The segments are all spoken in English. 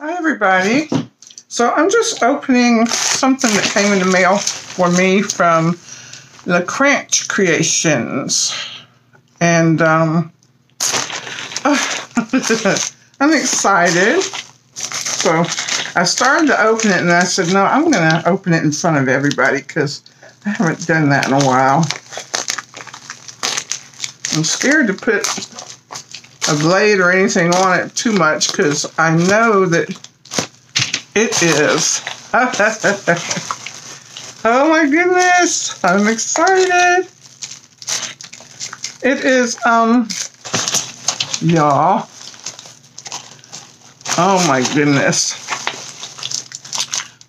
Hi, everybody. So I'm just opening something that came in the mail for me from LeKranch Creations. And um, I'm excited. So I started to open it and I said, no, I'm going to open it in front of everybody because I haven't done that in a while. I'm scared to put a blade or anything on it too much because I know that it is. oh my goodness, I'm excited. It is, um, y'all. Oh my goodness.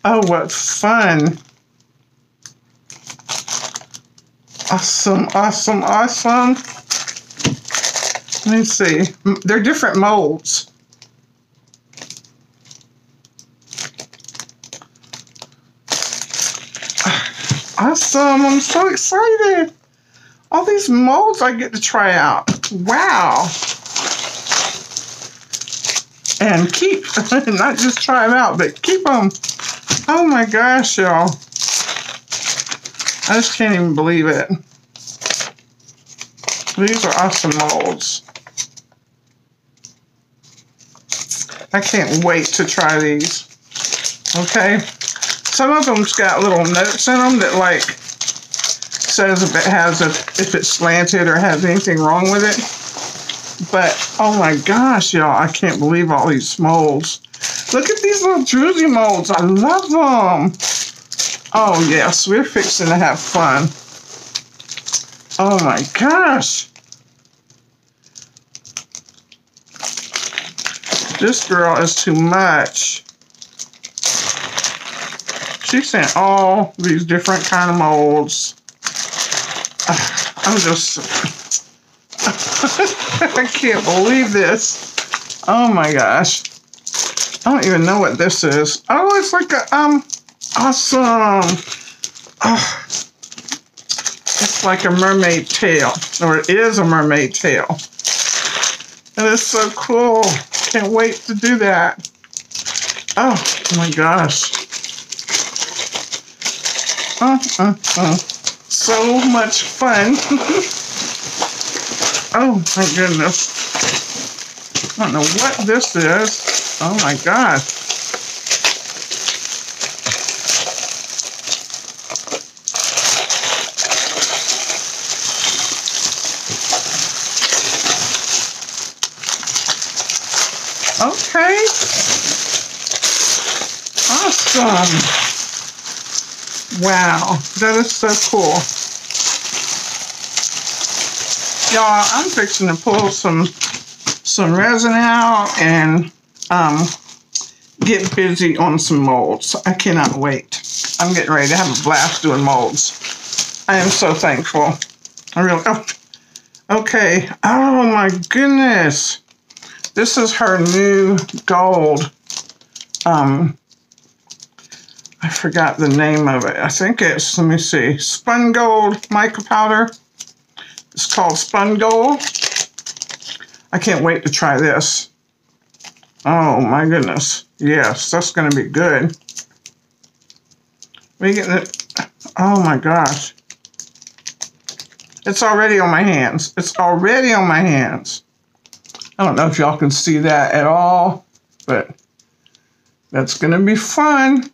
Oh, what fun. Awesome, awesome, awesome. Let me see. They're different molds. Awesome. I'm so excited. All these molds I get to try out. Wow. And keep, not just try them out, but keep them. Oh my gosh, y'all. I just can't even believe it. These are awesome molds. I can't wait to try these. Okay. Some of them's got little notes in them that like says if it has a if it's slanted or has anything wrong with it. But oh my gosh, y'all, I can't believe all these molds. Look at these little druzy molds. I love them. Oh yes, we're fixing to have fun. Oh my gosh. This girl is too much. She sent all these different kind of molds. I'm just, I can't believe this. Oh my gosh. I don't even know what this is. Oh, it's like a, um, awesome. Oh, it's like a mermaid tail, or it is a mermaid tail. And it's so cool. Can't wait to do that. Oh my gosh. Uh, uh, uh. So much fun. oh my goodness. I don't know what this is. Oh my god. Okay. Awesome. Wow, that is so cool. Y'all, I'm fixing to pull some some resin out and um, get busy on some molds. I cannot wait. I'm getting ready to have a blast doing molds. I am so thankful. I really, oh, okay. Oh my goodness. This is her new gold. Um, I forgot the name of it. I think it's, let me see, Spun Gold Mica Powder. It's called Spun Gold. I can't wait to try this. Oh my goodness. Yes, that's going to be good. We getting it. Oh my gosh. It's already on my hands. It's already on my hands. I don't know if y'all can see that at all, but that's going to be fun.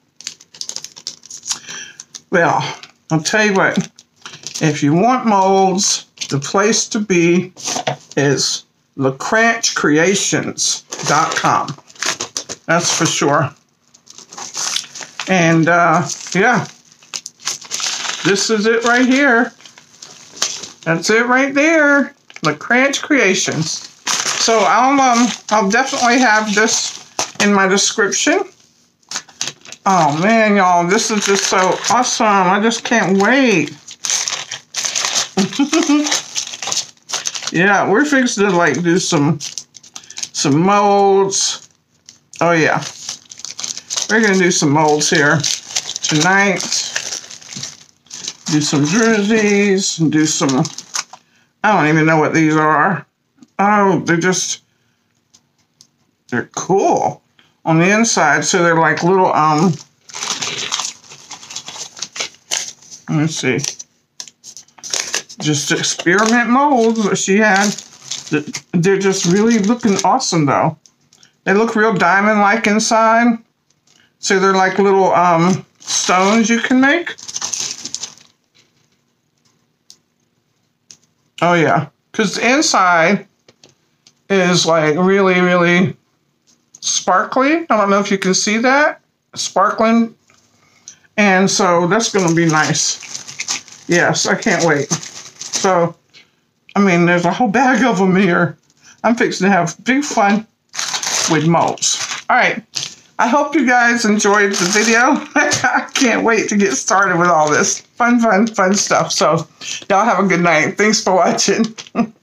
Well, I'll tell you what, if you want molds, the place to be is lekranchcreations.com. That's for sure. And uh, yeah, this is it right here. That's it right there. LeKranch Creations. So I'll um I'll definitely have this in my description. Oh man, y'all, this is just so awesome. I just can't wait. yeah, we're fixing to like do some some molds. Oh yeah. We're gonna do some molds here tonight. Do some jerseys and do some I don't even know what these are. Oh, they're just, they're cool. on the inside. So they're like little, um, let me see, just experiment molds that she had. They're just really looking awesome though. They look real diamond-like inside. So they're like little um, stones you can make. Oh yeah, because inside is like really, really sparkly. I don't know if you can see that. Sparkling. And so that's going to be nice. Yes, I can't wait. So, I mean, there's a whole bag of them here. I'm fixing to have big fun with molds. All right. I hope you guys enjoyed the video. I can't wait to get started with all this fun, fun, fun stuff. So y'all have a good night. Thanks for watching.